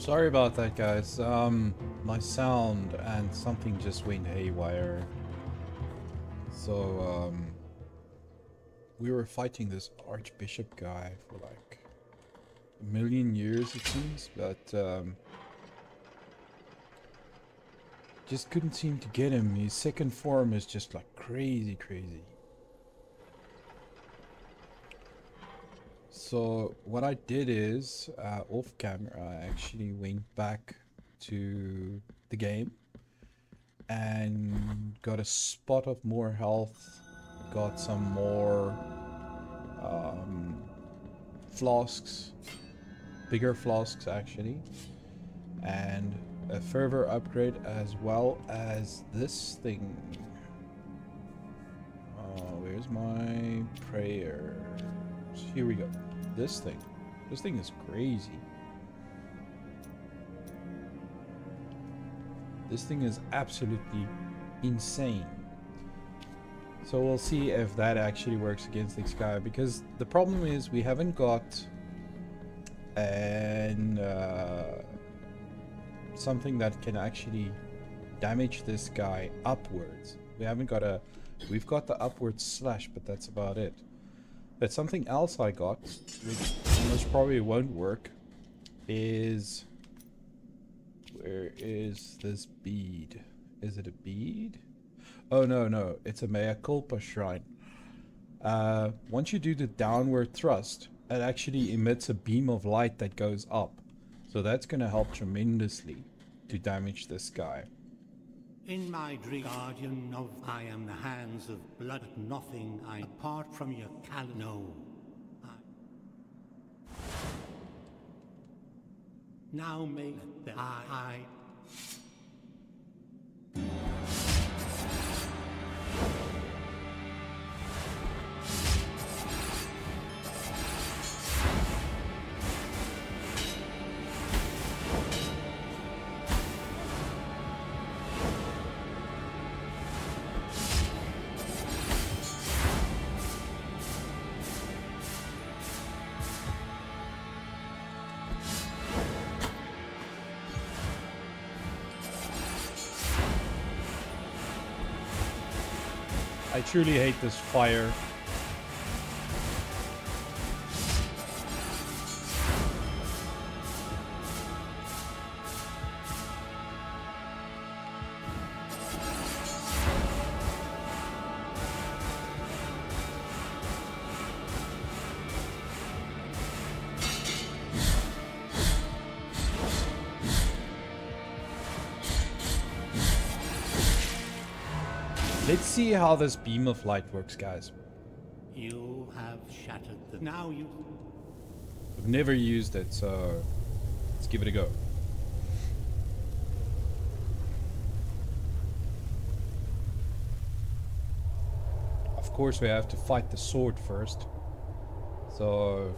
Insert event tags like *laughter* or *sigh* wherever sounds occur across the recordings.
Sorry about that, guys. Um, my sound and something just went haywire. So, um, we were fighting this Archbishop guy for like a million years, it seems, but, um, just couldn't seem to get him. His second form is just like crazy, crazy. So what I did is, uh, off camera, I actually went back to the game and got a spot of more health, got some more um, flasks, bigger flasks actually, and a further upgrade as well as this thing. Uh, where's my prayer? Here we go. This thing. This thing is crazy. This thing is absolutely insane. So we'll see if that actually works against this guy because the problem is we haven't got an uh, something that can actually damage this guy upwards. We haven't got a we've got the upward slash but that's about it. But something else I got, which most probably won't work, is... Where is this bead? Is it a bead? Oh, no, no. It's a mea culpa shrine. Uh, once you do the downward thrust, it actually emits a beam of light that goes up. So that's going to help tremendously to damage this guy. In my dream, guardian of I am the hands of blood, nothing I apart from your cal no. I... Now may the I, I I truly hate this fire. Let's see how this beam of light works, guys. You have shattered the... Now you... I've never used it, so let's give it a go. Of course we have to fight the sword first. So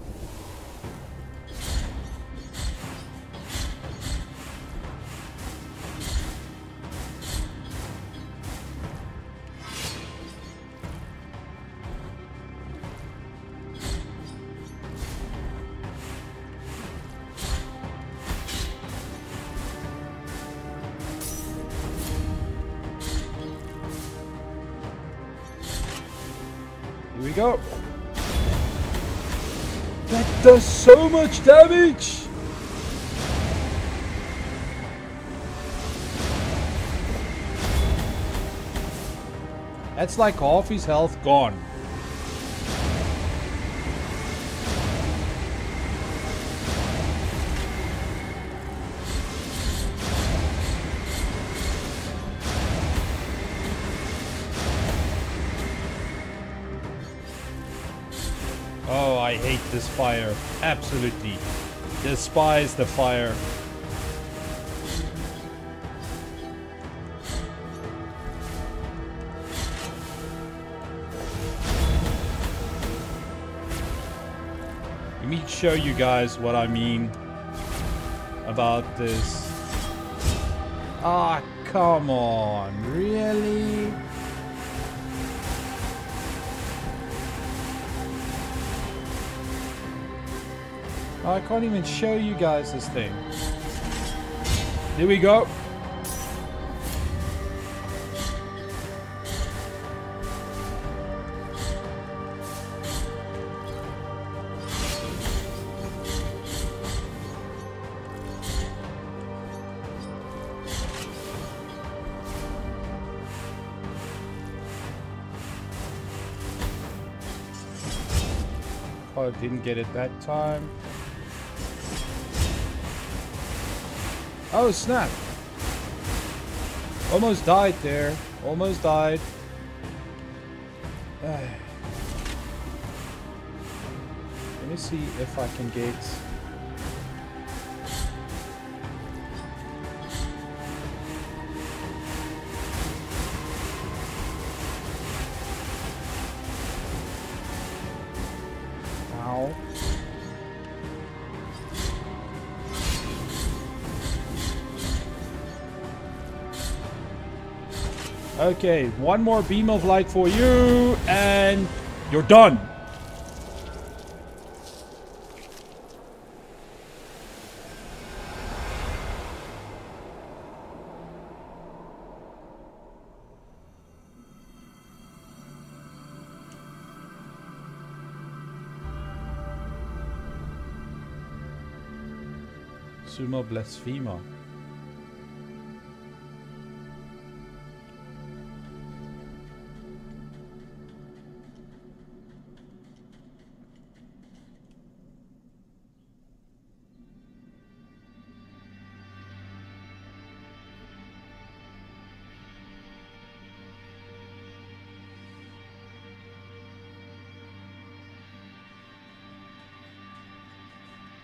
we go. That does so much damage! That's like half his health gone. I hate this fire. Absolutely. Despise the fire. Let me show you guys what I mean about this. Ah, come on. Really? I can't even show you guys this thing. Here we go. Oh, didn't get it that time. Oh, snap. Almost died there. Almost died. *sighs* Let me see if I can get... Ow. Okay, one more beam of light for you, and you're done. Sumo Blasphemer.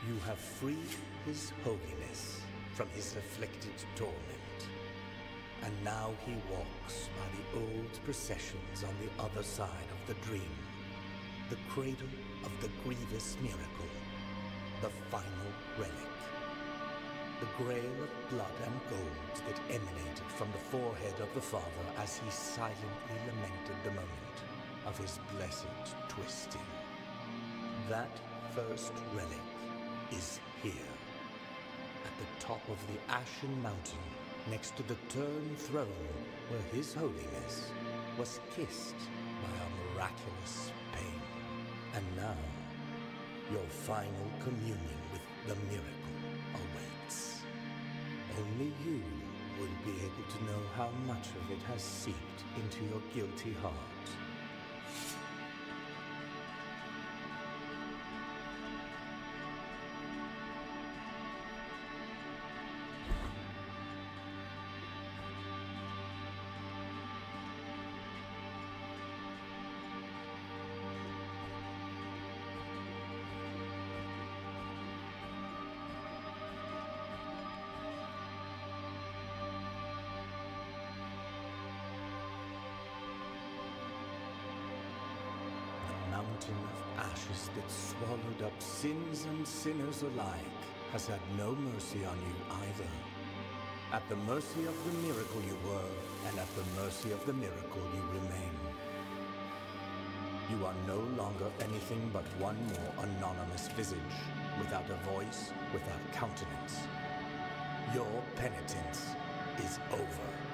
You have freed his holiness from his afflicted torment. And now he walks by the old processions on the other side of the dream. The cradle of the grievous miracle. The final relic. The grail of blood and gold that emanated from the forehead of the Father as he silently lamented the moment of his blessed twisting. That first relic is here. At the top of the Ashen Mountain, next to the Turn Throne, where His Holiness was kissed by a miraculous pain. And now, your final communion with the miracle awaits. Only you will be able to know how much of it has seeped into your guilty heart. Mountain of ashes that swallowed up sins and sinners alike has had no mercy on you either. At the mercy of the miracle you were, and at the mercy of the miracle you remain. You are no longer anything but one more anonymous visage, without a voice, without countenance. Your penitence is over.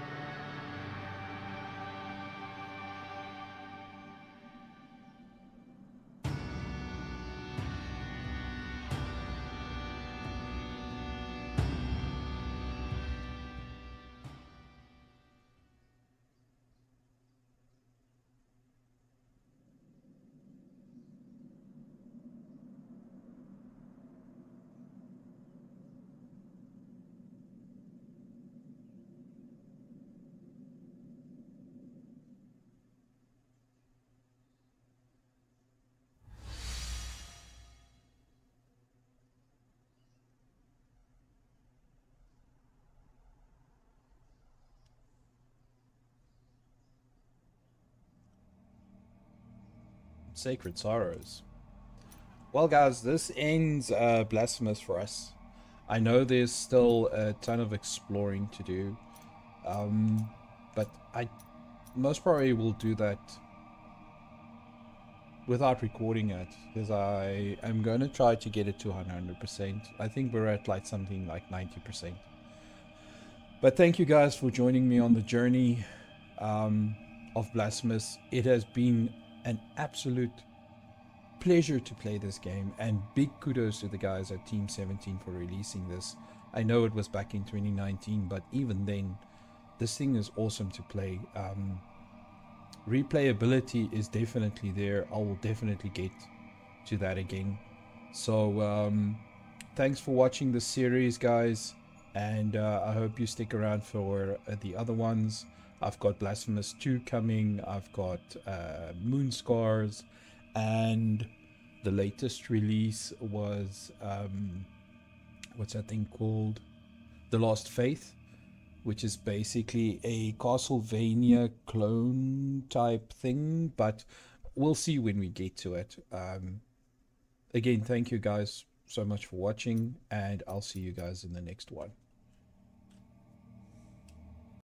Sacred Sorrows. Well, guys, this ends uh, Blasphemous for us. I know there's still a ton of exploring to do, um, but I most probably will do that without recording it because I am going to try to get it to 100%. I think we're at like something like 90%. But thank you guys for joining me on the journey um, of Blasphemous. It has been an absolute pleasure to play this game, and big kudos to the guys at Team 17 for releasing this. I know it was back in 2019, but even then, this thing is awesome to play. Um, replayability is definitely there. I will definitely get to that again. So, um, thanks for watching the series, guys, and uh, I hope you stick around for uh, the other ones. I've got Blasphemous 2 coming, I've got uh, Moonscars, and the latest release was um, what's that thing called? The Last Faith, which is basically a Castlevania clone type thing, but we'll see when we get to it. Um, again, thank you guys so much for watching, and I'll see you guys in the next one.